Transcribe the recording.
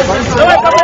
No,